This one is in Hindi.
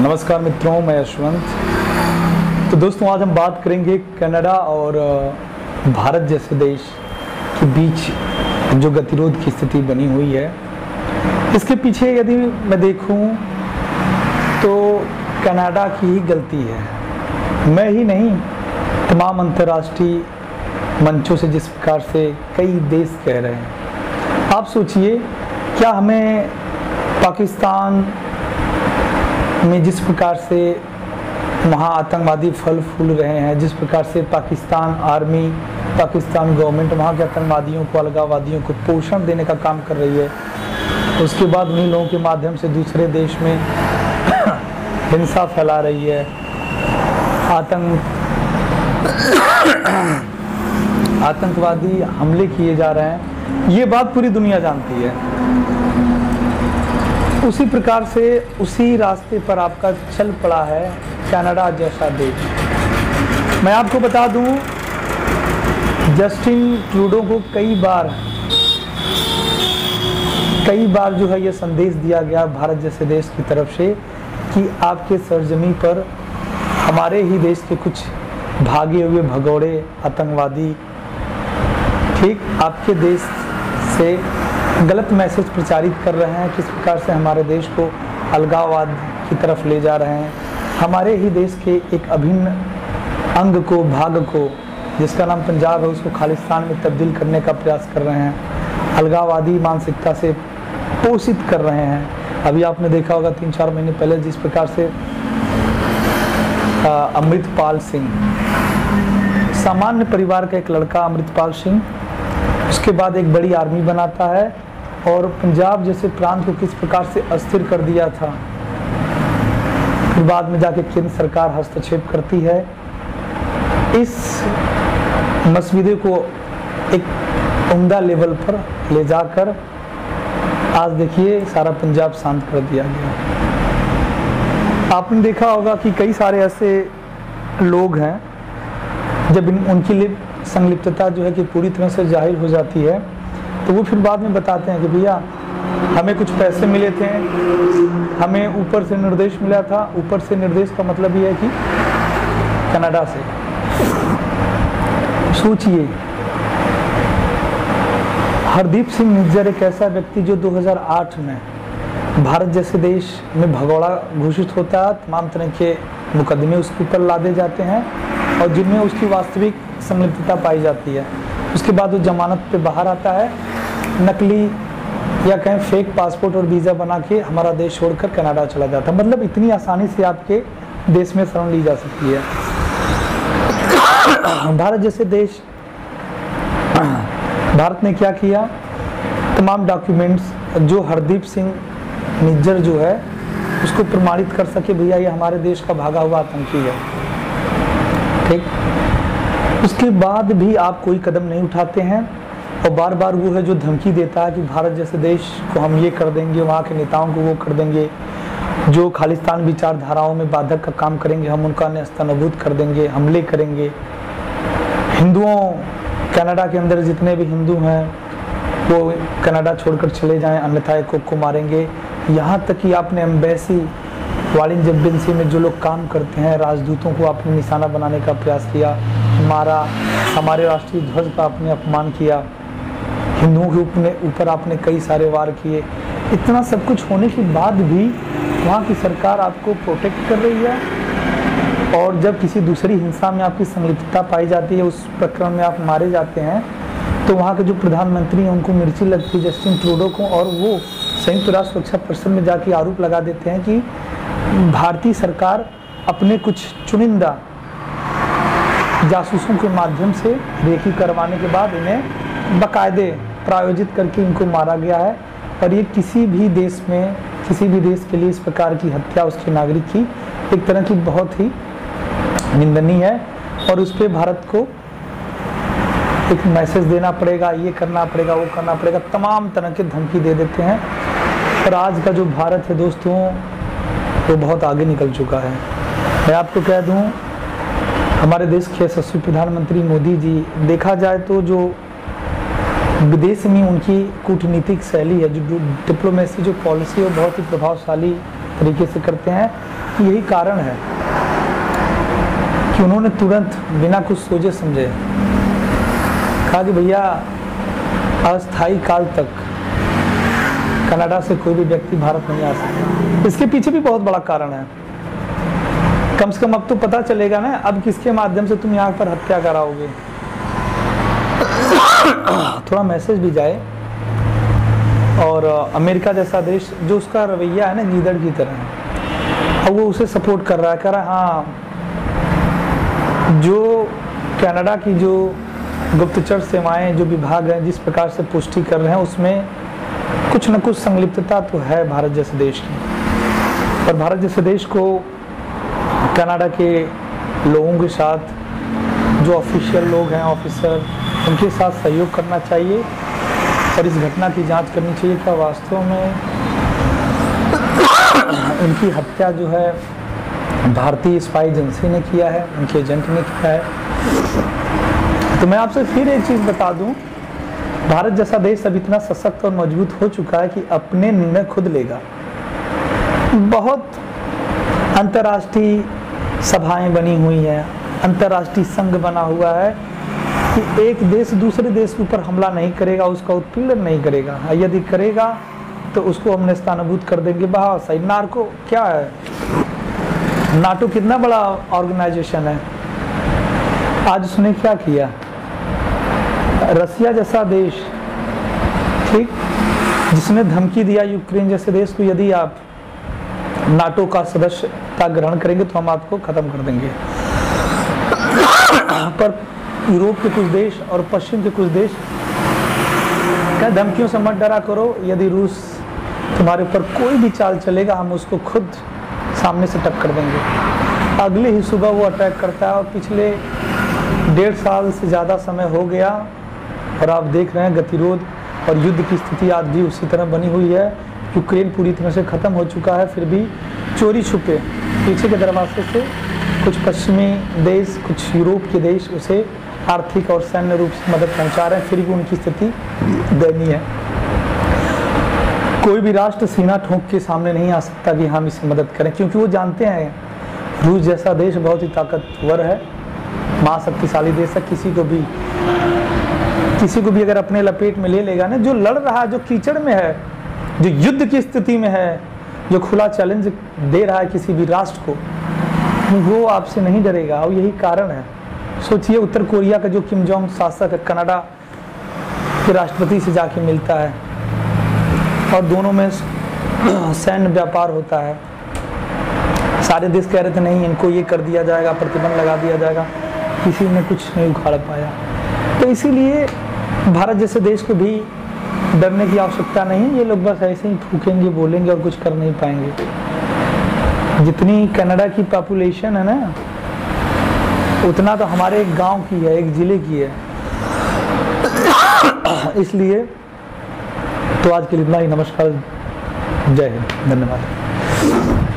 नमस्कार मित्रों, मैं यशवंत। तो दोस्तों, आज हम बात करेंगे कनाडा और भारत जैसे देश के बीच जो गतिरोध की स्थिति बनी हुई है। इसके पीछे यदि मैं देखूँ तो कनाडा की ही गलती है। मैं ही नहीं, तमाम अंतर्राष्ट्रीय मंचों से जिस प्रकार से कई देश कह रहे हैं। आप सोचिए, क्या हमें पाकिस्तान में जिस प्रकार से वहाँ आतंकवादी फल फूल रहे हैं, जिस प्रकार से पाकिस्तान आर्मी, पाकिस्तान गवर्नमेंट वहाँ के आतंकवादियों को, अलगाववादियों को पोषण देने का काम कर रही है, उसके बाद उन्हीं लोगों के माध्यम से दूसरे देश में हिंसा फैला रही है, आतंक आतंकवादी हमले किए जा रहे हैं, ये बात पूरी दुनिया जानती है। उसी प्रकार से उसी रास्ते पर आपका चल पड़ा है कनाडा जैसा देश। मैं आपको बता दूँ, जस्टिन ट्रूडो को कई बार कई बार जो है ये संदेश दिया गया भारत जैसे देश की तरफ़ से कि आपके सरजमी पर हमारे ही देश के कुछ भागे हुए भगौड़े, आतंकवादी, ठीक, आपके देश से गलत मैसेज प्रचारित कर रहे हैं, किस प्रकार से हमारे देश को अलगाववाद की तरफ़ ले जा रहे हैं। हमारे ही देश के एक अभिन्न अंग को, भाग को, जिसका नाम पंजाब है, उसको खालिस्तान में तब्दील करने का प्रयास कर रहे हैं, अलगाववादी मानसिकता से पोषित कर रहे हैं। अभी आपने देखा होगा तीन चार महीने पहले जिस प्रकार से अमृतपाल सिंह, सामान्य परिवार का एक लड़का अमृतपाल सिंह उसके बाद एक बड़ी आर्मी बनाता है और पंजाब जैसे प्रांत को किस प्रकार से अस्थिर कर दिया था। फिर बाद में जाके केंद्र सरकार हस्तक्षेप करती है। इस मसविदे को एक उमदा लेवल पर ले जाकर आज देखिए सारा पंजाब शांत कर दिया गया। आपने देखा होगा कि कई सारे ऐसे लोग हैं, जब उनकी लिप संलिप्तता जो है कि पूरी तरह से ज़ाहिर हो जाती है। तो वो फिर बाद में बताते हैं कि भैया, हमें कुछ पैसे मिले थे, हमें ऊपर से निर्देश मिला था। ऊपर से निर्देश का मतलब ये है कि कनाडा से। सोचिए, हरदीप सिंह निज्जर एक ऐसा व्यक्ति जो 2008 में भारत जैसे देश में भगोड़ा घोषित होता है, तमाम तरह के मुकदमे उसके ऊपर लादे जाते हैं। और जिनमें उसकी वास्तविक संलिप्तता पाई जाती है। उसके बाद वो जमानत पे बाहर आता है। नकली या कहें फेक पासपोर्ट और वीज़ा बना के हमारा देश छोड़कर कनाडा चला जाता है। मतलब इतनी आसानी से आपके देश में शरण ली जा सकती है। भारत जैसे देश, भारत ने क्या किया? तमाम डॉक्यूमेंट्स जो हरदीप सिंह निज्जर जो है, उसको प्रमाणित कर सके। भैया, ये हमारे देश का भागा हुआ आतंकी है। ठीक उसके बाद भी आप कोई कदम नहीं उठाते हैं। और बार बार वो है जो धमकी देता है कि भारत जैसे देश को हम ये कर देंगे, वहाँ के नेताओं को वो कर देंगे। जो खालिस्तान विचारधाराओं में बाधक का काम करेंगे, हम उनका नेस्तनाबूद कर देंगे, हमले करेंगे। हिंदुओं, कनाडा के अंदर जितने भी हिंदू हैं, वो कनाडा छोड़कर चले जाएँ, अन्यथा एक को मारेंगे। यहाँ तक कि आपने एम्बेसी वाणिज्य एजेंसी में जो लोग काम करते हैं, राजदूतों को आपने निशाना बनाने का प्रयास किया, मारा, हमारे राष्ट्रीय ध्वज का आपने अपमान किया, हिंदुओं के ऊपर ऊपर आपने कई सारे वार किए, इतना सब कुछ होने के बाद भी वहाँ की सरकार आपको प्रोटेक्ट कर रही है? और जब किसी दूसरी हिंसा में आपकी संलिप्तता पाई जाती है, उस प्रकरण में आप मारे जाते हैं तो वहाँ के जो प्रधानमंत्री हैं, उनको मिर्ची लगती है जस्टिन ट्रूडो को, और वो संयुक्त राष्ट्र सुरक्षा परिषद में जाके आरोप लगा देते हैं कि भारतीय सरकार अपने कुछ चुनिंदा जासूसों के माध्यम से रेकी करवाने के बाद इन्हें बकायदे प्रायोजित करके इनको मारा गया है और ये किसी भी देश में, किसी भी देश के लिए इस प्रकार की हत्या उसके नागरिक की एक तरह की बहुत ही निंदनीय है और उस पर भारत को एक मैसेज देना पड़ेगा, ये करना पड़ेगा, वो करना पड़ेगा, तमाम तरह के धमकी दे देते हैं। और आज का जो भारत है दोस्तों वो बहुत आगे निकल चुका है। मैं आपको कह दूँ, हमारे देश के यशस्वी प्रधानमंत्री मोदी जी, देखा जाए तो जो विदेश में उनकी कूटनीतिक शैली है, जो डिप्लोमेसी जो पॉलिसी है, बहुत ही प्रभावशाली तरीके से करते हैं। यही कारण है कि उन्होंने तुरंत बिना कुछ सोचे समझे कहा कि भैया अस्थाई काल तक कनाडा से कोई भी व्यक्ति भारत नहीं आ सकता। इसके पीछे भी बहुत बड़ा कारण है। कम से कम अब तो पता चलेगा ना, अब किसके माध्यम से तुम यहाँ पर हत्या कराओगे? थोड़ा मैसेज भी जाए। और अमेरिका जैसा देश, जो उसका रवैया है ना, गीदड़ की तरह और वो उसे सपोर्ट कर रहा है, कह रहा है हाँ जो कनाडा की जो गुप्तचर सेवाएँ, जो विभाग हैं, जिस प्रकार से पुष्टि कर रहे हैं, उसमें कुछ न कुछ संलिप्तता तो है भारत जैसे देश की। और भारत जैसे देश को कनाडा के लोगों के साथ, जो ऑफिशियल लोग हैं ऑफिसर उनके साथ सहयोग करना चाहिए और इस घटना की जाँच करनी चाहिए क्या वास्तव में उनकी हत्या जो है भारतीय स्पाई एजेंसी ने किया है, उनके एजेंट ने किया है? तो मैं आपसे फिर एक चीज़ बता दूँ भारत जैसा देश अब इतना सशक्त और मज़बूत हो चुका है कि अपने निर्णय खुद लेगा। बहुत अंतर्राष्ट्रीय सभाएँ बनी हुई हैं, अंतर्राष्ट्रीय संघ बना हुआ है कि एक देश दूसरे देश के ऊपर हमला नहीं करेगा, उसका उत्पीड़न नहीं करेगा। यदि करेगा तो उसको हमने स्थानुभूत कर देंगे। बहा सही। नार्को, क्या है? नाटो कितना बड़ा ऑर्गेनाइजेशन है। आज उसने क्या किया? रसिया जैसा देश, ठीक? जिसने धमकी दिया यूक्रेन जैसे देश को यदि आप नाटो का सदस्यता ग्रहण करेंगे तो हम आपको खत्म कर देंगे। पर यूरोप के कुछ देश और पश्चिम के कुछ देश, क्या धमकियों से मत डरा करो। यदि रूस तुम्हारे ऊपर कोई भी चाल चलेगा, हम उसको खुद सामने से टक्कर देंगे। अगले ही सुबह वो अटैक करता है और पिछले डेढ़ साल से ज़्यादा समय हो गया। और आप देख रहे हैं, गतिरोध और युद्ध की स्थिति आज भी उसी तरह बनी हुई है। यूक्रेन पूरी तरह से ख़त्म हो चुका है, फिर भी चोरी छुपे। पीछे के दरवाजे से कुछ पश्चिमी देश, कुछ यूरोप के देश उसे आर्थिक और सैन्य रूप से मदद पहुँचा रहे हैं, फिर भी उनकी स्थिति दयनीय है। कोई भी राष्ट्र सीना ठोंक के सामने नहीं आ सकता कि हम इसे मदद करें, क्योंकि वो जानते हैं, रूस जैसा देश बहुत ही ताकतवर है, महाशक्तिशाली देश है, किसी को भी किसी को भी अगर अपने लपेट में ले लेगा ना, जो लड़ रहा, जो कीचड़ में है, जो युद्ध की स्थिति में है, जो खुला चैलेंज दे रहा है किसी भी राष्ट्र को, वो आपसे नहीं डरेगा। और यही कारण है। सोचिए, उत्तर कोरिया का जो किम जोंग शासक है, कनाडा के राष्ट्रपति से जाके मिलता है, और दोनों में सैन्य व्यापार होता है। सारे देश कह रहे थे, नहीं, इनको ये कर दिया जाएगा, प्रतिबंध लगा दिया जाएगा। किसी ने कुछ नहीं उखाड़ पाया। तो इसीलिए भारत जैसे देश को भी डरने की आवश्यकता नहीं ये लोग बस ऐसे ही फूकेंगे बोलेंगे और कुछ कर नहीं पाएँगे। जितनी कनाडा की पॉपुलेशन है ना, उतना तो हमारे एक गाँव की है, एक ज़िले की है। इसलिए तो आज के लिए इतना ही। नमस्कार। जय हिंद। धन्यवाद।